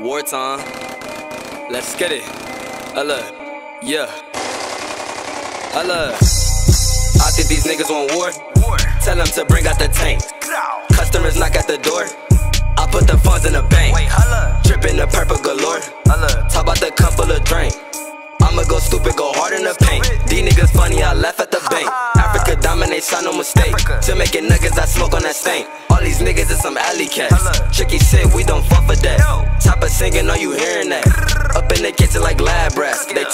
Wartime. Let's get it. Hello. Yeah. Hello. I think these niggas want war. Tell them to bring out the tank. Customers knock at the door. I put the funds in the bank. Wait, holla. Dripping the purple galore. Holla. Talk about the cup full of drink. I'ma go stupid, go hard dominate, shot no mistake. Africa. To making nuggets, I smoke on that stain. All these niggas is some alley cats. Tricky shit, we don't fuck for that. Top of singing, are you hearing that? Up in the kitchen like lab rats. They up.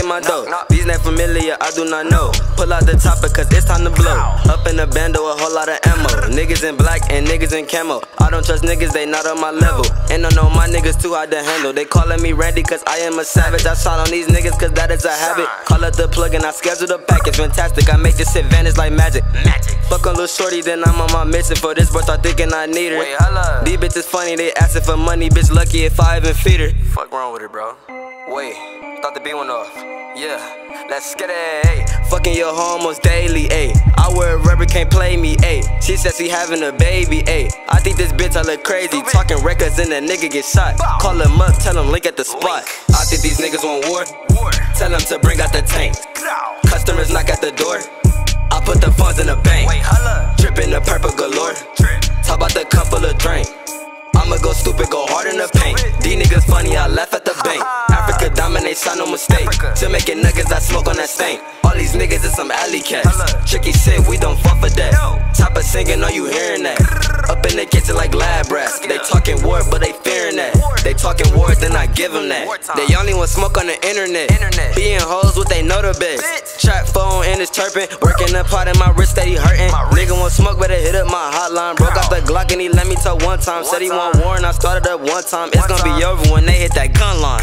Knocking my door? These not familiar, I do not know. Pull out the topic cause it's time to blow. Up in the bando, a whole lot of ammo. Niggas in black and niggas in camo. I don't trust niggas, they not on my level. And I know my niggas too hard to handle. They calling me Randy cause I am a savage. I shot on these niggas cause that is a habit. Call up the plug and I schedule the package. Fantastic, I make this shit vanish like magic. Magic. Fuck a little shorty, then I'm on my mission for this, but start thinking I need her. Wait. These bitches funny, they asking for money, bitch lucky if I even feed her. Fuck wrong with it, bro? Wait, thought the beat went off. Yeah, let's get it. Ay. Fucking your hoe almost daily, ayy. I wear a rubber, can't play me, ayy. She said she having a baby, ayy. I think this bitch I look crazy. Talking records and a nigga get shot. Call him up, tell him link at the spot. I think these niggas want war. War. Tell them to bring out the tank. Customers knock at the door. I put the funds in the bank. Wait, holla. Dripping the purple galore. Talk about the cup full of drink. I'ma go stupid, go hard in the paint. These niggas funny, I laugh at the bank. Dominate, shot no mistake. Making nuggets, I smoke on that stain. All these niggas is some alley cats. Tricky shit, we don't fuck for that. Top of singing, are you hearing that? Up in the kitchen like lab rats. They talking war, but they fearing that. They talking war, then I give them that. They only want smoke on the internet. Being hoes, what they know the best. Bitch. Trap phone and it's chirping. Working the pot in my wrist, steady hurting. My. Nigga want smoke, better hit up my hotline. Broke off the Glock and he let me talk one time. Said he want war and I started up one time. It's gonna be over when they hit that gun line.